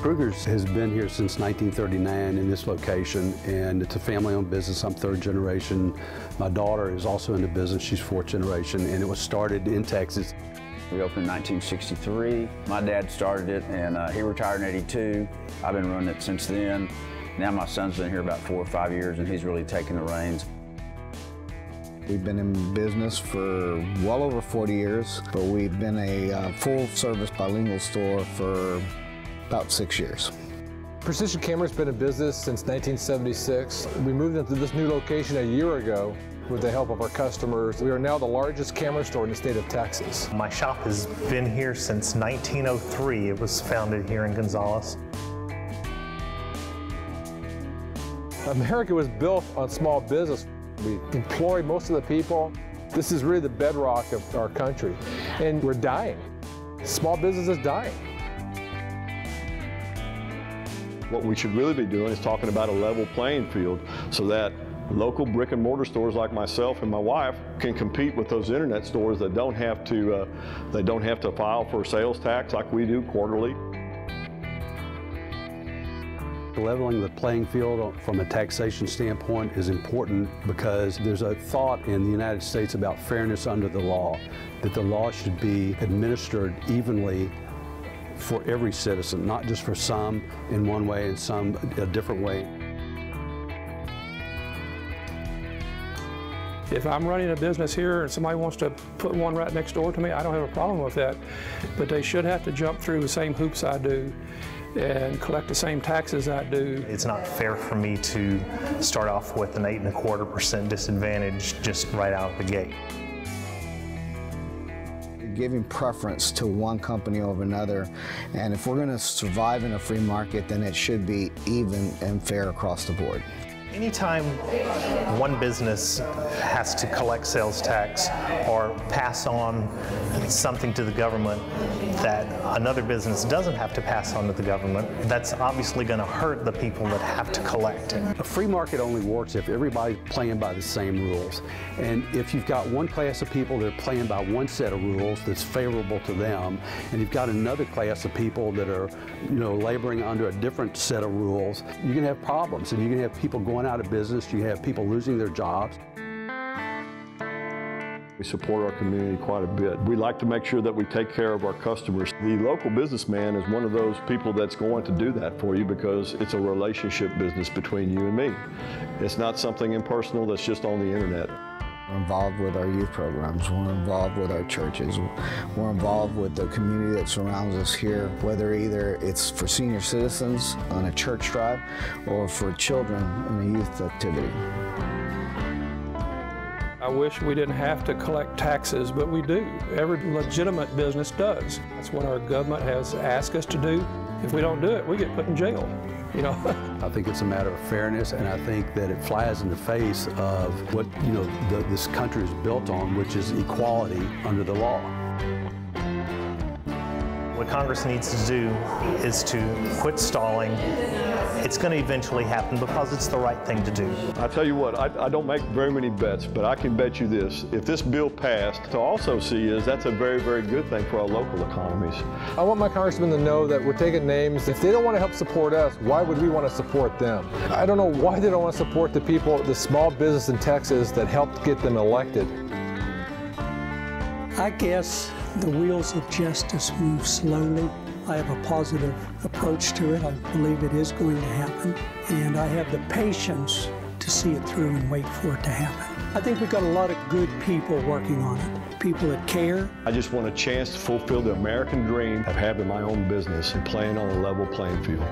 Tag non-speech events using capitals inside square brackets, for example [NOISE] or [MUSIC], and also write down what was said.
Kruger's has been here since 1939 in this location, and it's a family-owned business. I'm third generation. My daughter is also in the business. She's fourth generation, and it was started in Texas. We opened in 1963. My dad started it, and uh, he retired in 82. I've been running it since then. Now my son's been here about four or five years, and he's really taken the reins. We've been in business for well over 40 years, but we've been a uh, full-service bilingual store for about six years. Precision Camera's been in business since 1976. We moved into this new location a year ago with the help of our customers. We are now the largest camera store in the state of Texas. My shop has been here since 1903. It was founded here in Gonzales. America was built on small business. We employ most of the people. This is really the bedrock of our country. And we're dying. Small business is dying. What we should really be doing is talking about a level playing field so that local brick and mortar stores like myself and my wife can compete with those internet stores that don't have to uh, they don't have to file for sales tax like we do quarterly. Leveling the playing field from a taxation standpoint is important because there's a thought in the United States about fairness under the law, that the law should be administered evenly for every citizen, not just for some in one way and some a different way. If I'm running a business here and somebody wants to put one right next door to me, I don't have a problem with that. But they should have to jump through the same hoops I do and collect the same taxes I do. It's not fair for me to start off with an eight and a quarter percent disadvantage just right out of the gate. Giving preference to one company over another, and if we're going to survive in a free market, then it should be even and fair across the board. Anytime one business has to collect sales tax or pass on something to the government that another business doesn't have to pass on to the government, that's obviously going to hurt the people that have to collect it. A free market only works if everybody's playing by the same rules. And if you've got one class of people that are playing by one set of rules that's favorable to them, and you've got another class of people that are, you know, laboring under a different set of rules, you're going to have problems and you're going to have people going out of business, you have people losing their jobs. We support our community quite a bit. We like to make sure that we take care of our customers. The local businessman is one of those people that's going to do that for you because it's a relationship business between you and me. It's not something impersonal that's just on the internet. We're involved with our youth programs. We're involved with our churches. We're involved with the community that surrounds us here, whether either it's for senior citizens on a church drive or for children in a youth activity. I wish we didn't have to collect taxes, but we do. Every legitimate business does. That's what our government has asked us to do. If we don't do it, we get put in jail. You know. [LAUGHS] I think it's a matter of fairness, and I think that it flies in the face of what you know the, this country is built on, which is equality under the law. What Congress needs to do is to quit stalling. It's going to eventually happen because it's the right thing to do. I tell you what, I, I, don't make very many bets, but I can bet you this. If this bill passed, to also see is that's a very, very good thing for our local economies. I want my congressman to know that we're taking names. If they don't want to help support us, why would we want to support them? I don't know why they don't want to support the people, the small business in Texas that helped get them elected. I guess the wheels of justice move slowly. I have a positive approach to it. I believe it is going to happen. And I have the patience to see it through and wait for it to happen. I think we've got a lot of good people working on it, people that care. I just want a chance to fulfill the American dream of having my own business and playing on a level playing field.